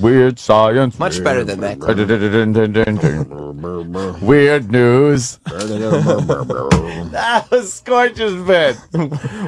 Weird science. Much better than that. Weird news. that was Scorch's bit.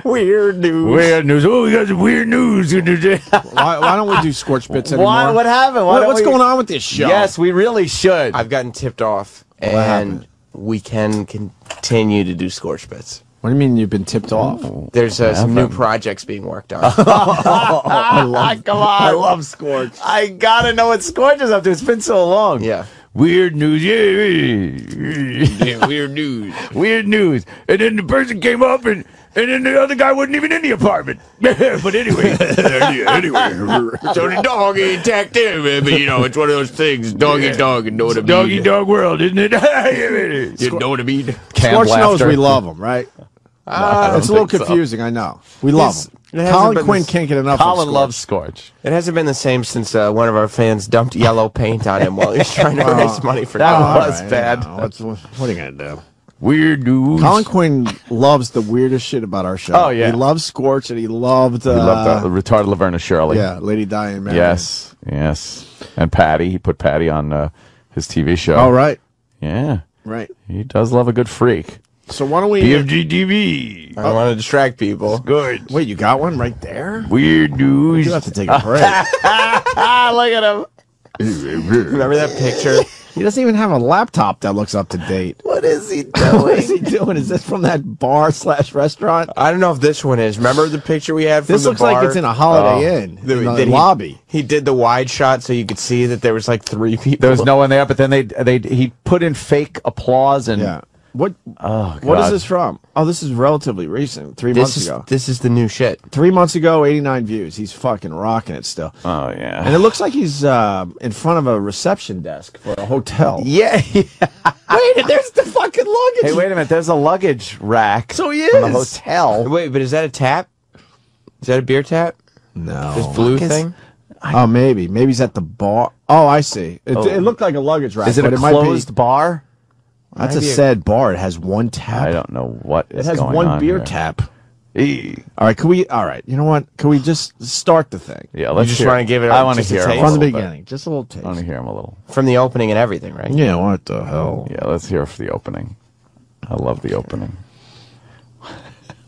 Weird news. Weird news. Oh, we got some weird news. why, why don't we do scorch bits anymore? Why, what happened? Why What- what's we- going on with this show? Yes, we really should. I've gotten tipped off, and happened? we can continue to do scorch bits. What do you mean you've been tipped off? There's uh, some new projects being worked on. I love, come on. I love Scorch. I gotta know what Scorch is up to. It's been so long. yeah. Weird news. Yeah. yeah. Weird news. Weird news. And then the person came up and and then the other guy wasn't even in the apartment. but anyway, anyway, So the dog attacked him, but you know, it's one of those things. Dog eat dog, and know what I mean. doggy dog world, isn't it? You know what I mean? Scorch knows we love him, right? I it's a little think so. confusing, I know. We love This- him. Colin Quinn can't get enough of Colin Scorch. loves Scorch. It hasn't been the same since uh, one of our fans dumped yellow paint on him while he was trying to raise money for that Oh, was right, bad. you know, what's- what are you going to do? Weird news. Colin Quinn loves the weirdest shit about our show. Oh, yeah. He loves Scorch and he loved, uh, He loved the retarded Laverna Shirley. yeah, Lady Diane Marion. Yes. Yes. And Patty. He put Patty on uh, his TV show. All right. Yeah. Right. He does love a good freak. So why don't we... PFG TV. I want to distract people. Good. Wait, you got one right there? Weird news. You have to take a break. ah, look at him. Remember that picture? he doesn't even have a laptop that looks up to date. What is he what is he doing? Is this from that bar slash restaurant? I don't know if this one is. Remember the picture we had from This the looks like bar? it's in a Holiday Oh. Inn The- in the did he- lobby. He did the wide shot so you could see that there was like three people. There was no one there, but then they they he put in fake applause and Yeah. What? Oh, What is this from? Oh, this is relatively recent. Three This months is ago. this is the new shit. Three months ago, 89 views. He's fucking rocking it still. Oh yeah. And it looks like he's uh, in front of a reception desk for a hotel. Yeah. Wait, there's the fucking luggage. hey, wait a minute. There's a luggage rack. So he from the is. hotel. Wait, but is that a tap? Is that a beer tap? No. This blue fuck is- thing? Oh, maybe. Maybe he's at the bar. Oh, I see. It, Oh. it looked like a luggage rack. Is it but a it might closed be, bar? That's a a- sad bar. It has one tap. I don't know what It is called. It has going one on beer here. tap. Eee. All right, can we? All right, you know what? Can we just start the thing Yeah, let's just hear wanna give it I a- want to just a hear him taste? from the little bit. beginning? Just a little taste. I want to hear him a little. From the opening and everything, right? Yeah, what the hell? Yeah, let's hear for the opening. I love the opening.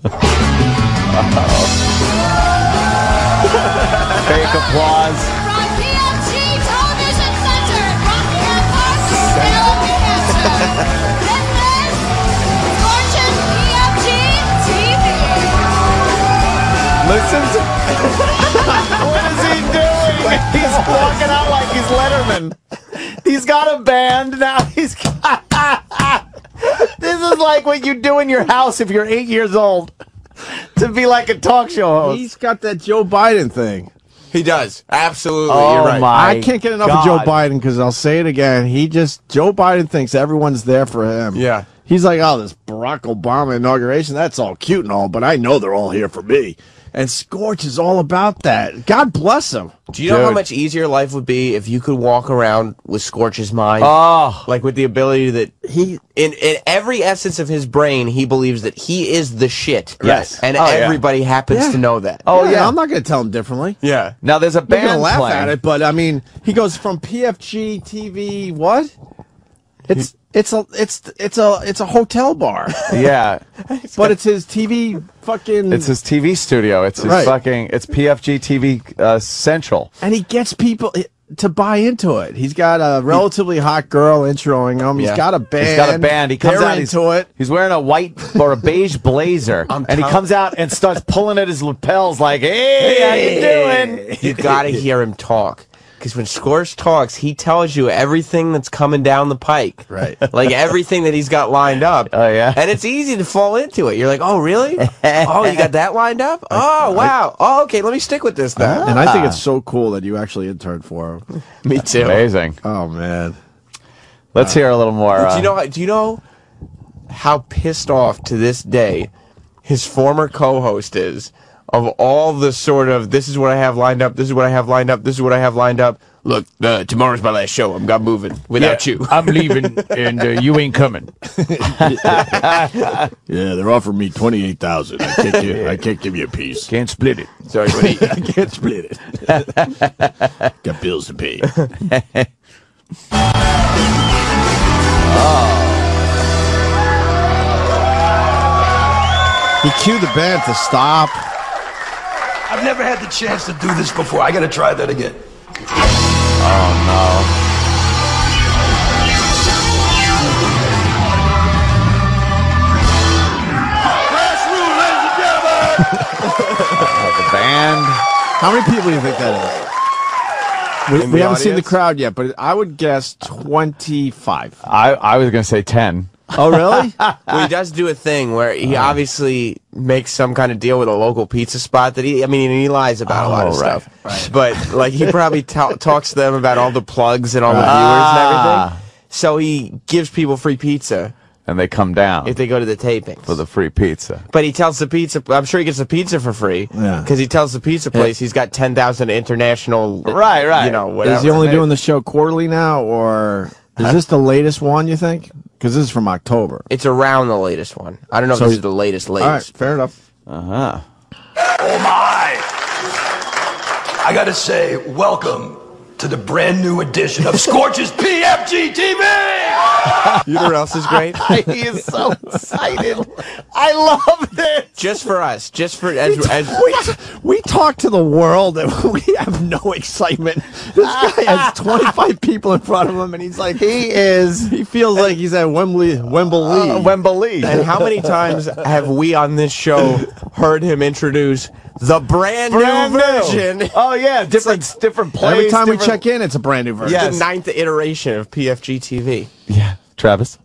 Fake applause. Listen to. what is he doing? He's walking out like he's Letterman. He's got a band now. He's got. this is like what you do in your house if you're eight years old. To be like a talk show host. He's got that Joe Biden thing. He does. Absolutely. Oh, You're right. my- I can't get enough of Joe Biden because I'll say it again. He just Joe Biden thinks everyone's there for him. Yeah. He's like, oh, this Barack Obama inauguration, that's all cute and all, but I know they're all here for me. And Scorch is all about that. God bless him. Do you know how much easier life would be if you could walk around with Scorch's mind? Oh. Like with the ability that he, in, in every essence of his brain, he believes that he is the shit. Yes. And Oh, yeah. everybody happens Yeah. to know that. Oh, yeah. I'm not going to tell him differently. yeah. Now there's a band. We're gonna band laugh playing. at it, but I mean, he goes from PFG TV. What? It's it's a it's it's a it's a hotel bar, Yeah, but it's his TV fucking. it's his TV studio. It's his Right. fucking. It's PFG TV uh, Central. and he gets people to buy into it. He's got a relatively hot girl introing him. He's Yeah. got a band. He's got a band. He comes They're out. He's, it. He's wearing a white or a beige blazer, I'm and he tell- comes out and starts pulling at his lapels like, "Hey, how you doing?" You gotta hear him talk. Because when Scorch talks, he tells you everything that's coming down the pike. Right. Like everything that he's got lined up. Oh, yeah? And it's easy to fall into it. You're like, oh, really? oh, you got that lined up? Oh, wow. Oh, okay, let me stick with this then. And I think it's so cool that you actually interned for him. Me too. Amazing. Oh man. Let's hear a little more. Do Uh, you know? Do you know how pissed off to this day his former co-host is of all the sort of this is what I have lined up, this is what I have lined up, this is what I have lined up. Look, uh, tomorrow's my last show. I'm got moving without you. I'm leaving, and uh, you ain't coming. Yeah, they're offering me twenty eight thousand. I can't give. I can't give you a piece. Can't split it. Sorry, buddy. I can't split it. Got bills to pay. He cued the band to stop. I've never had the chance to do this before. I gotta try that again. Oh no. the band. How many people do you think that is? We, we haven't seen the crowd yet, but I would guess twenty five. I, I was going to say 10. Oh, really? well, he does do a thing where he obviously makes some kind of deal with a local pizza spot that he, I mean, he lies about a lot of Oh, right, stuff. But, like, he probably ta- talks to them about all the plugs and all the viewers and Ah. everything. So he gives people free pizza And they come down if they go to the tapings. for the free pizza. but he tells the pizza, I'm sure he gets the pizza for free. Yeah. Because he tells the pizza place he's got 10,000 international. Right, right. You know, whatever. is he only doing the show quarterly now, or is this the latest one? You think? Because this is from October. It's around the latest one. I don't know So if this is the latest, All right, latest. fair enough. Uh huh. Oh my! I gotta say, welcome to the brand new edition of Scorch's PFG TV! You know what else is great? he is so excited. I love this. just for us. Just for, as, as, We, we talk to the world and we have no excitement. This guy has 25 people in front of him and he's like, He is he feels like he's at Wembley, Wembley. uh, Wembley. And how many times have we on this show heard him introduce the brand, Brand new new. version? Oh yeah, different different plays. Every time we check in, it's a brand new version. The ninth iteration of PFG TV. Yeah, Travis.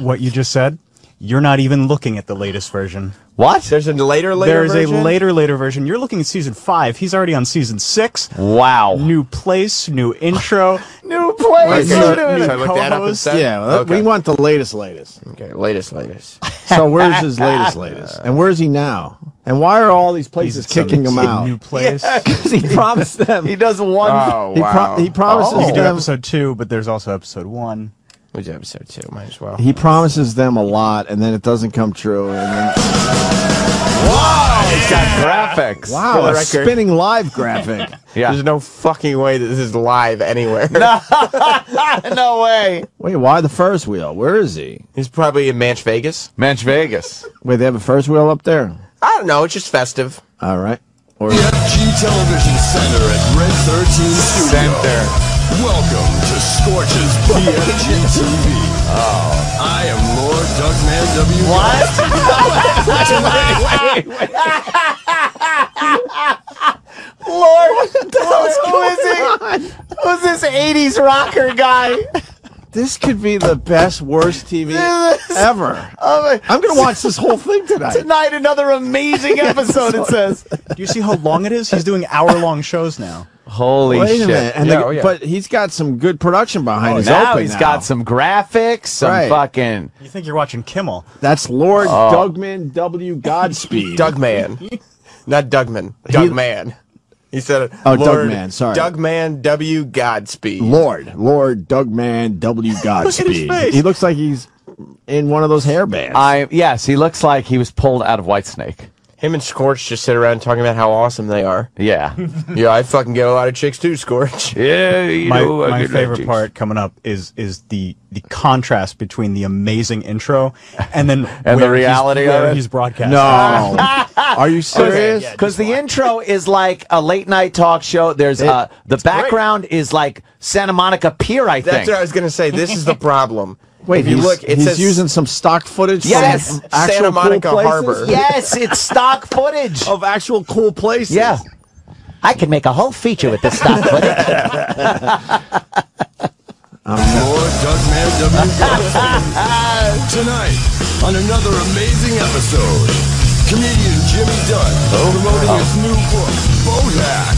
what you just said, you're not even looking at the latest version. What? There's a later, later There is version? a later, later version. You're looking at season five. He's already on season six. Wow. New place, new intro. New place. Okay, New- so, new so I look that up co-host. instead? Yeah, well, Okay. we want the latest, latest. Okay, latest, latest. So where's his latest, latest? And where's he now? And why are all these places He's kicking him out? New place. Because he promised them. He does one. Oh, He, pro- he promises You can do episode two, but there's also episode one. Which episode two? Might as well. He promises them a lot, and then it doesn't come true. And then, He's got graphics. wow, a spinning live graphic. Yeah. There's no fucking way that this is live anywhere. no way. Wait, why the Ferris wheel? Where is he? He's probably in Manch Vegas. Manch Vegas. Wait, they have a Ferris wheel up there. I don't know. It's just festive. All right. Or PFG Television Center at Red 13 Studio. Center. Welcome to Scorch's PFG TV. Oh. I am Lord Duckman W. What? Lord, who is he? Who's this '80s rocker guy? This could be the best, worst TV ever. Oh my- I'm gonna watch this whole thing tonight. tonight. Another amazing episode. It says. Do you see how long it is? He's doing hour-long shows now. Holy Wait shit! a minute, and Yeah, the- oh, yeah. but he's got some good production behind Oh, his now opening. he's now. got some graphics, some Right. fucking. You think you're watching Kimmel? That's Lord Oh. Dougman W. Godspeed. Dougman, Not Dougman. Doug Man. He said, Oh, Lord, Dougman, sorry. Doug Man W. Godspeed. Lord, Lord Dougman W. Godspeed. face. He looks like he's in one of those hair bands. I yes, he looks like he was pulled out of Whitesnake. Him and Scorch just sit around talking about how awesome they are. Yeah. Yeah, I fucking get a lot of chicks too, Scorch. yeah. You My, know, I my favorite part coming up is is the the contrast between the amazing intro and then And the where he's- reality of where it? he's broadcasting. no. Are you serious? Yeah, Because the intro is like a late night talk show. There's uh the background is like Santa Monica Pier, I That's think. what I was gonna say. This is the problem. Wait, if you look, it he's says using some stock footage Yes. from actual Santa Monica cool? Harbor. Yes, it's stock footage. Of actual cool places. Yeah. I could make a whole feature with this stock footage. Lord Duckman W. Godspeed. Tonight, on another amazing episode, comedian Jimmy Dunn oh, promoting his new book, Boat Hack.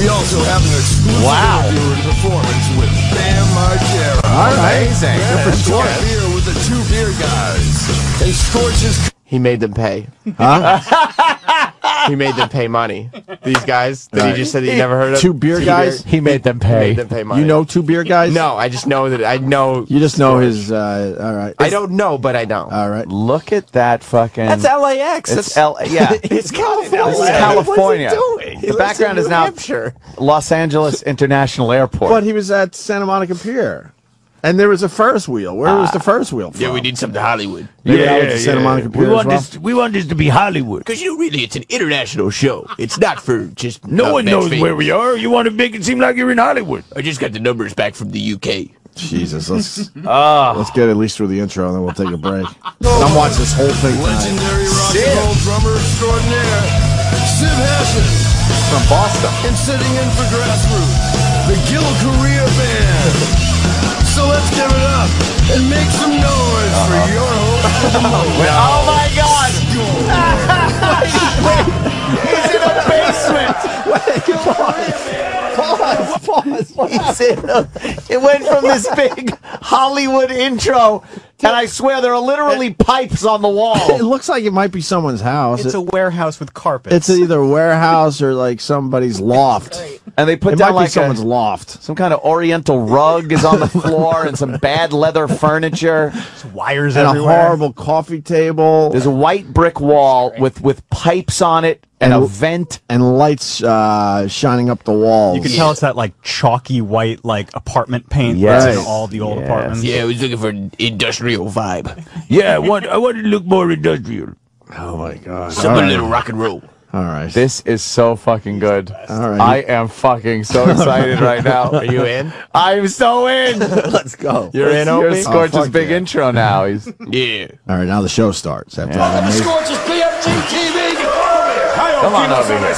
We also have an exclusive Wow. interview and performance with Bam Margera. All right. Amazing. Yeah, and talk beer with the two beer guys. And Scorch's He made them pay. he made them pay money. These guys that Right. he just said that you never heard of. Two beer guys? He made them pay. made them pay money. You know two beer guys? No, I just know that I know. You just know his. Uh, all right. I don't know, but I know. All right. Look at that fucking. That's LAX. It's That's L. Yeah. It's California. This is California. What's he doing? He The lives background in is New now Hampshire. Los Angeles International Airport. But he was at Santa Monica Pier. And there was a Ferris wheel. Where was the Ferris wheel from? Yeah, we need something to Hollywood. You were out at the Santa Monica Pier We as want well? this. We want this to be Hollywood. Because you know, really, it's an international show. It's not for just No uh, one Max knows fans. where we are. You want to make it seem like you're in Hollywood. I just got the numbers back from the UK. Jesus, let's let's get at least through the intro, and then we'll take a break. I'm watching this whole thing tonight. Legendary rock and roll drummer extraordinaire, Sib Hashian. from Boston. And sitting in for Grassroots, the Gil Korea Band. So let's give it up and make some noise for your host of. Oh my God! He's in a basement. Pause. Pause. He's in a, it went from this big Hollywood intro, and I swear there are literally pipes on the wall. It looks like it might be someone's house. It's a warehouse with carpets. It's either a warehouse or like somebody's loft. And they put It down like someone's a, loft. some kind of Oriental rug is on the floor, and some bad leather furniture. wires And a horrible coffee table. There's a white brick wall with with pipes on it and a vent. and lights uh, shining up the walls. You can tell it's that like chalky white like apartment paint Yes. that's in all the old Yes. apartments. Yeah, I was looking for an industrial vibe. Yeah, I want. I want it to look more industrial. oh my god! Some All a right. little rock and roll. All right. This is so fucking good. All right. I am fucking so excited right now. Are you in? I'm so in. Let's go. You're in, You're Opie? Scorch's Oh, fuck big yeah. intro now. He's Yeah. All right, now the show starts. After that amazing- Scorch's PFG TV. Get over here. Hi, Come on over here.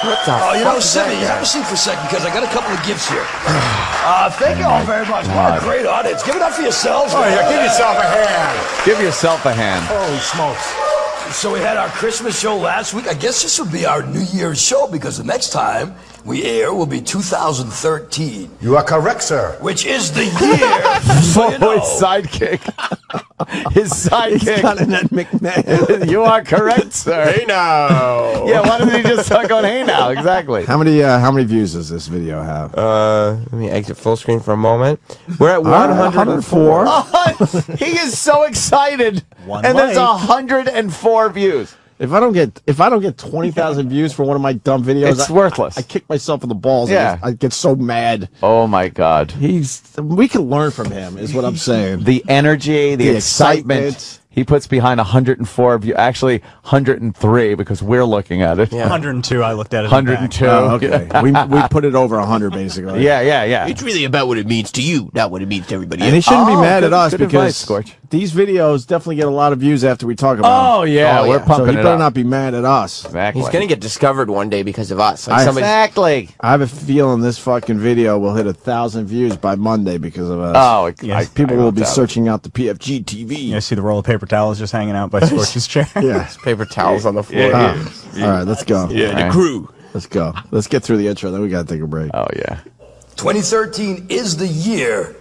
What the Oh, you know, fuck is sit that me. Have a seat for a second because I got a couple of gifts here. Uh, thank you all very much. What a great audience. Give it up for yourselves. Oh, yeah, give yourself a hand. give yourself a hand. Holy smokes. So we had our Christmas show last week. I guess this will be our New Year's show because the next time we air will be 2013, You are correct, sir. which is the year. so you know. sidekick. his sidekick. Annette McMahon. you are correct, sir. Hey now. Yeah, why didn't he just start on hey now? Exactly. How many uh, how many views does this video have? Uh, let me exit full screen for a moment. We're at All right, 104. 104. he is so excited. One and there's like. 104 views. If I don't get if I don't get twenty thousand views for one of my dumb videos, It's I, worthless. I kick myself in the balls. Yeah. I, I get so mad. Oh my God. He's we can learn from him, is what I'm saying. The energy, the, The excitement. excitement. He puts behind 104 of you, Actually, 103 because we're looking at it. 102. I looked at it. in the back. 102. Oh, okay, we we put it over hundred basically. Yeah, yeah, yeah. It's really about what it means to you, not what it means to everybody And he shouldn't be Oh, mad good- at us because advice, Scorch. These videos definitely get a lot of views after we talk about Oh them. yeah, Oh, we're yeah. pumping so he it better up. not be mad at us. Exactly. He's gonna get discovered one day because of us. Like I- exactly. I have a feeling this fucking video will hit a thousand views by Monday because of us. Oh, it- Yes. I- people I will be doubt searching out the PFG TV. You guys see the roll of paper towels just hanging out by Scorch's chair? Yeah. it's Paper towels on the floor. Ah. All right, let's go. Yeah, the Right. crew. Let's go. Let's get through the intro, then we gotta take a break. Oh yeah. 2013 is the year.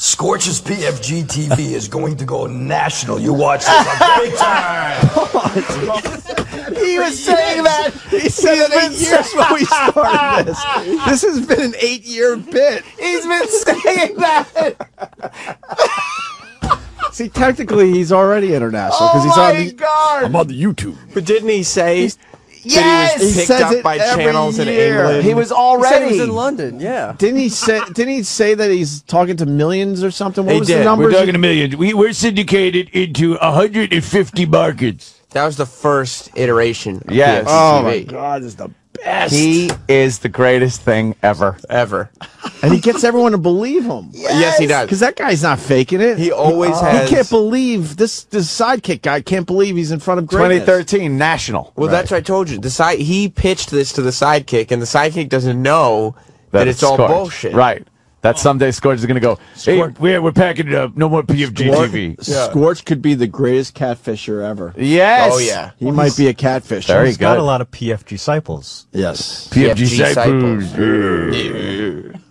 Scorch's PFG TV is going to go national. You watch this on big time. He was saying that. He said it eight years when we started this. This has been an eight-year bit. He's been saying that. See, technically, he's already international because Oh he's on the. god. I'm on the YouTube. But didn't he say Yes. he was He picked says up it by every channels in. England? He was He already. said he was in London. Yeah. Didn't he say? Didn't he say that he's talking to millions or something? What He was did. the We're numbers? We're talking a million. We, we're syndicated into 150 markets. That was the first iteration. Yes. PFG oh my god, this is the best. He is the greatest thing ever. ever. and he gets everyone to believe him. Yes, he does. Because that guy's not faking it. He always has- He can't believe this. This sidekick guy can't believe he's in front of greatness. 2013 national. Well, that's what I told you. The side he pitched this to the sidekick, and the sidekick doesn't know that, it's, all bullshit. Right. That oh. someday Scorch is going to go, Hey, we're, we're packing it up. No more PFG Scorch, TV. Scorch could be the greatest catfisher ever. yes. Oh yeah. He might be a catfisher. Very He's got a lot of PFG disciples. Yes. PFG PFG disciples. disciples.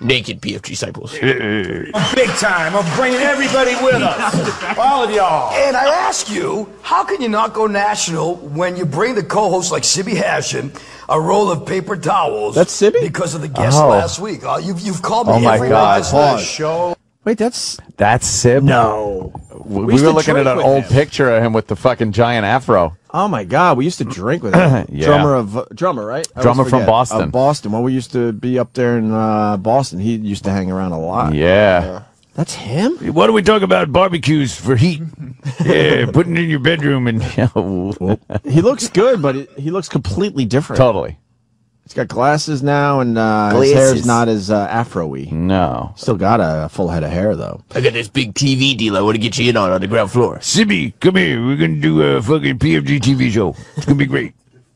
naked PFG disciples. Big time. I'm bringing everybody with us. All of y'all. And I ask you, how can you not go national when you bring the co-host like Sibby Hashian a roll of paper towels? That's Sibby? Because of the guest Oh. last week. Uh, you've, you've called me Oh my every God. night this whole show. Wait, that's That's Sib. no. We, we used were looking at an old him. picture of him with the fucking giant afro. Oh my God, we used to drink with him. Yeah. Drummer of uh, drummer, right? I Drummer from. Boston. Of Boston. When we used to be up there in uh, Boston, he used to hang around a lot. Yeah. That's him. Why don't we talk about barbecues for heat? yeah, putting it in your bedroom and He looks good, but it, he looks completely different. totally. He's got glasses now, and uh, his hair's not as uh, afro-y. No. Still got a full head of hair though. I got this big TV deal I want to get you in on on the ground floor. Sibby, come here. We're gonna do a fucking PFG TV show. It's gonna be great.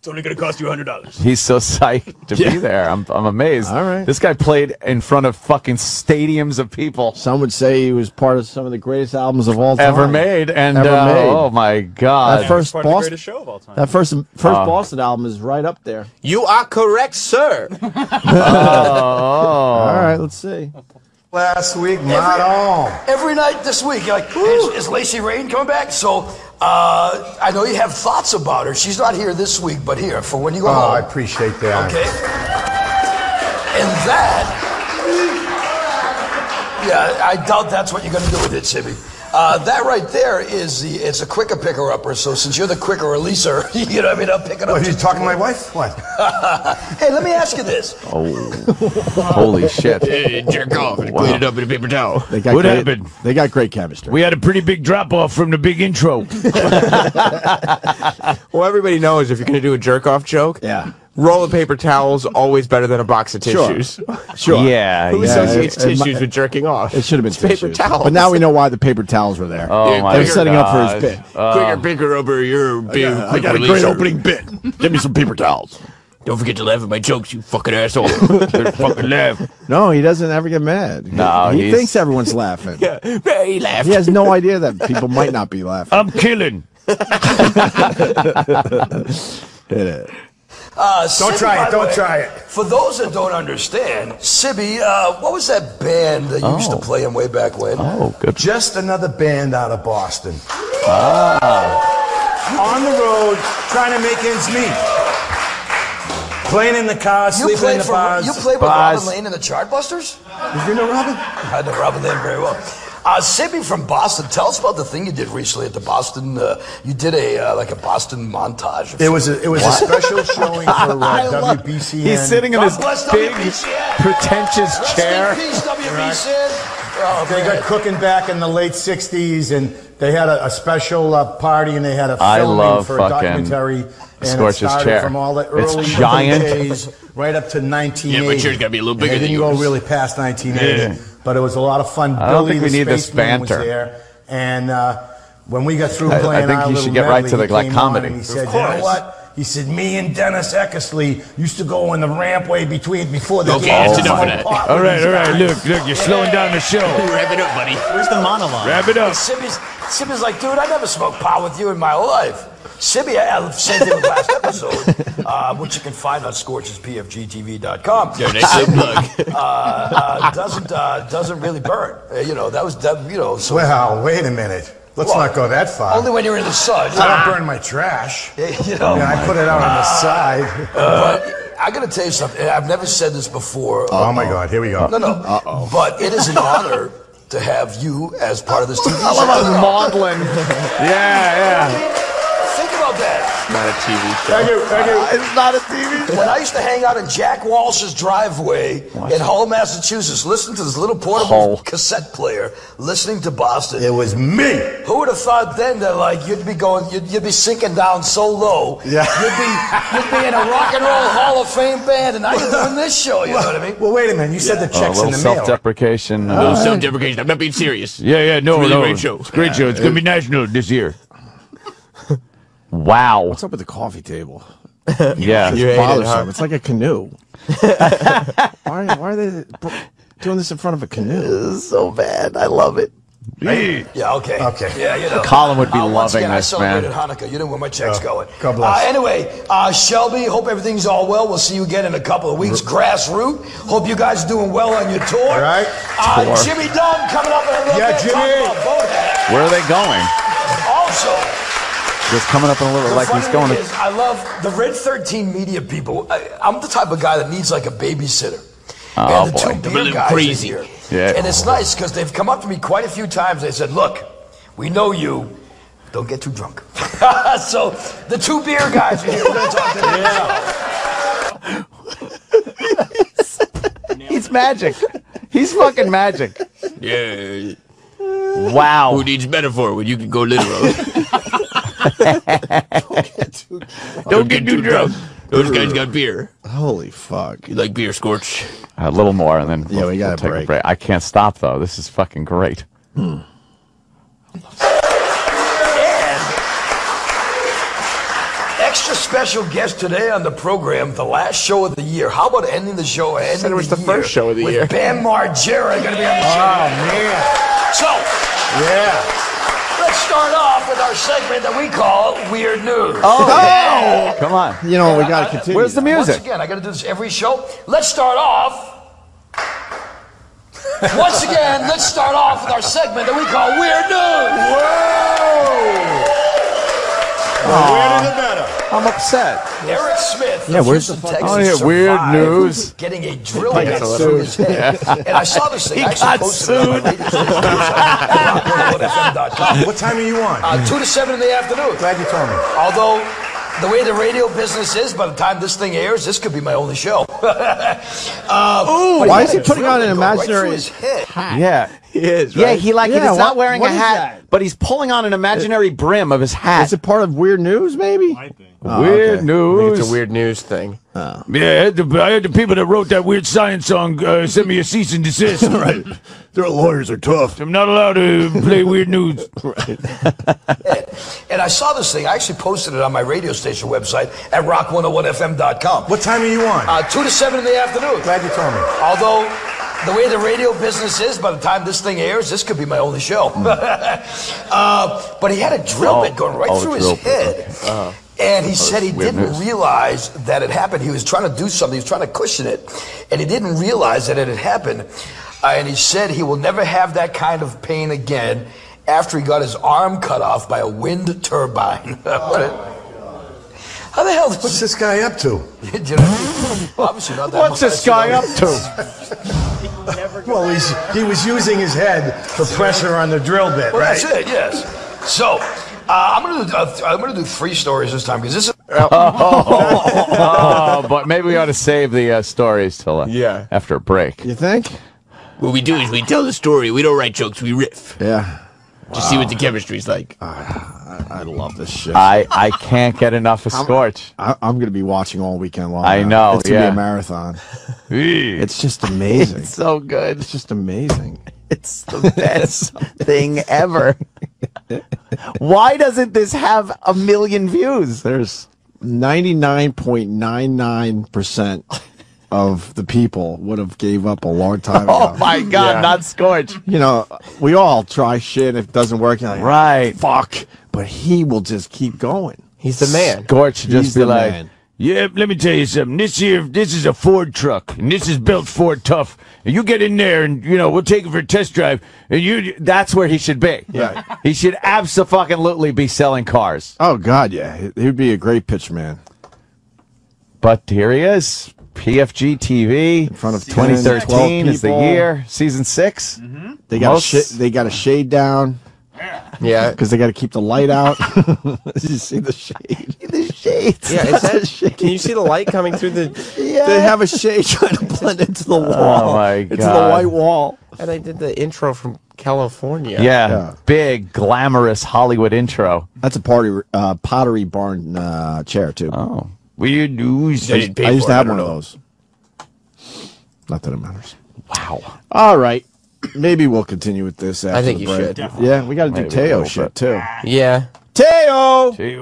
It's only going to cost you $100. He's so psyched to be there. I'm, I'm amazed. All right. This guy played in front of fucking stadiums of people Some would say he was part of some of the greatest albums of all time ever made. And Ever uh, made. oh my God. That first Part of the Boston, greatest show of all time. that first first Uh. Boston album is right up there. You are correct, sir. oh. All right, let's see. Last week, not all. Every night this week, you're like, is, is Lacey Rain coming back? So uh, I know you have thoughts about her. She's not here this week, but here for when you go Oh, home. I appreciate that. Okay. And that, yeah, I doubt that's what you're going to do with it, Sibby. Uh, that right there is the, it's a quicker picker upper. So since you're the quicker releaser, you know what I mean? I'll pick it up. What, you just- talking to my wife? What? hey, let me ask you this. Oh. Holy shit. Hey, jerk off and clean it up in a paper towel. They got What great, happened? They got great chemistry. We had a pretty big drop off from the big intro. Well, everybody knows if you're going to do a jerk off joke, yeah, roll of paper towels always better than a box of Sure. tissues. sure. Yeah. Who yeah. associates it- it tissues mi- with jerking off? It should have been It's paper tissues. towels. But now we know why the paper towels were there. Oh Yeah, my They were quicker- setting up for his God. bit. Uh, quicker picker over your big. I got a great opening bit. Give me some paper towels. Don't forget to laugh at my jokes, you fucking asshole. They're fucking laugh. No, he doesn't ever get mad. No, he he's- thinks everyone's laughing. Yeah, he laughed. He has no idea that people might not be laughing. I'm killing. Hit it. Uh, Don't Sibby, try it. Don't way, try it. For those that don't understand, Sibby, uh, what was that band that you used to Oh. play in way back when? Oh, good. Just another band out of Boston. Ah. On the road, trying to make ends meet. Playing in the car, You sleeping in the for bars. you played with Bars. Robin Lane in the Chartbusters. Did you know Robin? I know Robin Lane very well. Uh, Sibby from Boston, tell us about the thing you did recently at the Boston. Uh, you did a uh, like a Boston montage. of It was a, it was a special showing for I uh, love- WBCN. He's sitting in God this bless big, WBCN. pretentious Rest chair. in peace, WBCN. Oh, They man. got cooking back in the late '60s, and they had a, a special uh, party, and they had a I filming love for a documentary. And Scorch's it started chair. from all the It's early giant. days right up to 1980. Yeah, my chair's gotta be a little And bigger They than didn't go yours. really past 1980, Yeah. But it was a lot of fun. I don't Billy think we the need this spaceman was banter. there, and uh, when we got through I- I playing think our you little should get right medley, to the, he like, came comedy. and he Of said, "You know course. what?" He said, "Me and Dennis Eckersley used to go in the rampway between before the Okay, game that's and enough of smoke that. pot All with right, these all right. Look, look, you're slowing down the show. Wrap it up, buddy. Where's the monologue? Wrap it up. Sibby's, Sibby's like, dude, I never smoked pot with you in my life. Sibby, I, I- same thing with last episode, uh, which you can find on scorchespfgtv.com. Yeah, nice little plug. Uh, uh, doesn't uh, doesn't really burn. Uh, you know that was that. You know, so Well, wait a minute. Let's Well, not go that far. only when you're in the sun. I don't burn my trash. You know, I, mean, I put it out on the side. but I got to tell you something. I've never said this before. Oh my God! Here we go. No, no. But it is an honor to have you as part of this TV I love how maudlin. Yeah, yeah. Think. Not a TV show. Thank you. Thank you. It's not a TV show. When I used to hang out in Jack Walsh's driveway in Hull, Massachusetts, listening to this little portable Hull. cassette player, listening to Boston. It was me. Who would have thought then that like you'd be going, you'd, you'd be sinking down so low. Yeah. You'd be you'd be in a rock and roll Hall of Fame band, and now you're doing this show. You know what I mean? Well, wait a minute. You said the A checks in the mail. self-deprecation. A little Uh, self-deprecation. I'm not being serious. Yeah, yeah, no, It's a really no. great show. It's a great show. It's gonna be national this year. Wow. What's up with the coffee table? Yeah. It's You it, huh? It's like a canoe. why, why are they doing this in front of a canoe? This is so bad. I love it. Yeah, okay. Okay. Yeah, you know. Colin would be Uh, once loving again, this, I man. celebrated Hanukkah. You know where my check's Oh, going. God bless. Uh, anyway, uh, Shelby, hope everything's all well. We'll see you again in a couple of weeks. Grassroot, hope you guys are doing well on your tour. All right. Uh, Tour. Jimmy Dunn coming up in a little Yeah, bit. Jimmy. Talking about Bonehead. Where are they going? Also, Just coming up in a little the like funny he's going thing to. is, I love the Red 13 media people. I, I'm the type of guy that needs like a babysitter. Oh, and the boy. two beer guys crazy. are here. Yeah. And it's nice because they've come up to me quite a few times. They said, "Look, we know you. Don't get too drunk." so the two beer guys are here. We're going to talk to them. He's magic. He's fucking magic. Yeah. Wow. Who needs metaphor when you can go literal? Don't get too drunk. Those guys got beer. Holy fuck. You like beer, Scorch? A little more, and then Yeah, we'll, we gotta we'll take break. a break. I can't stop though. This is fucking great. And extra special guest today on the program, the last show of the year. How about ending the show? Ending Said it was the year first show of the with year. Bam Margera going to be on the oh, show. Oh, man. So Yeah. Let's start off with our segment that we call Weird News. Oh, oh. come on. You know, we got to continue. Where's the that. Once music? again, I got to do this every show. Let's start off. Once again, let's start off with our segment that we call Weird News. The weirder the better. I'm upset. Eric Smith. Yeah, where's the Texas, Oh, yeah, weird news. Getting a drill bit through his head. And I saw this thing. I actually got posted it on my radio station website, rock101fm.com. What time are you on? Uh, 2 to 7 in the afternoon. Glad you told me. Although, the way the radio business is, by the time this thing airs, this could be my only show. uh, Why is he putting on an imaginary Right through his head. Yeah. He is, Yeah, he like Yeah, he's not wearing a hat, but he's pulling on an imaginary brim of his hat. Is it part of weird news, maybe? Oh, weird okay. I think news. it's a weird news thing. Yeah, I had, the, I had the people that wrote that weird science song uh, send me a cease and desist. right. Their lawyers are tough. I'm not allowed to play weird news. Right. and I saw this thing. I actually posted it on my radio station website at rock101fm.com. What time are you on? Uh, 2 to 7 in the afternoon. Glad you told me. Although, the way the radio business is, by the time this thing airs, this could be my only show. uh, but he had a drill Oh, bit going right oh, through drill his bit, head. And he said he didn't news. realize that it happened. He was trying to do something. He was trying to cushion it. And he didn't realize that it had happened. Uh, and he said he will never have that kind of pain again after he got his arm cut off by a wind turbine. What a- how the hell? What's this guy up to? You know what I mean? Obviously not that What's much, this you know. guy up to? Well, he's, he was using his head for pressure on the drill bit, Well, right? that's it. Yes. So uh, I'm gonna do, uh, I'm gonna do three stories this time because this is oh, but maybe we ought to save the uh, stories till uh, Yeah. after a break. You think? What we do is we tell the story. We don't write jokes. We riff. Yeah. Just see what the chemistry's like. I love this shit. I I can't get enough of Scorch. I, I'm going to be watching all weekend long. I now. know, It's going to yeah. be a marathon. It's just amazing. It's so good. It's just amazing. It's the best thing ever. Why doesn't this have a million views? There's 99.99% of the people would have gave up a long time oh ago. Oh my god, Yeah. not Scorch. You know, we all try shit. If it doesn't work, like, Right. fuck. But he will just keep going. He's the man. Scorch should He's just be the like, man. Yeah, let me tell you something. This here, this is a Ford truck, and this is built Ford tough. And you get in there, and you know we'll take it for a test drive. And you, that's where he should be. Right. He should absolutely be selling cars. Oh, God, yeah. He- He'd be a great pitch man. But here he is. PFG TV. In front of 2013 is the year. Season 6 mm-hmm. They got, a Most- they got a shade down Yeah. Because they got to keep the light out. you see the shade? The shades. Yeah, is that, can you see the light coming through the? Yeah, They have a shade trying to blend into the wall. Oh, my god! Into the white wall. And I did the intro from California. Yeah, Yeah. big glamorous Hollywood intro. That's a party uh, pottery barn uh, chair too. Oh, weird news. I I used to have one don't of those. Not that it matters. Wow. All right, maybe we'll continue with this. After I think the you break. should. Yeah, we got to do Maybe Teo shit bit. too. Yeah. Teo. See,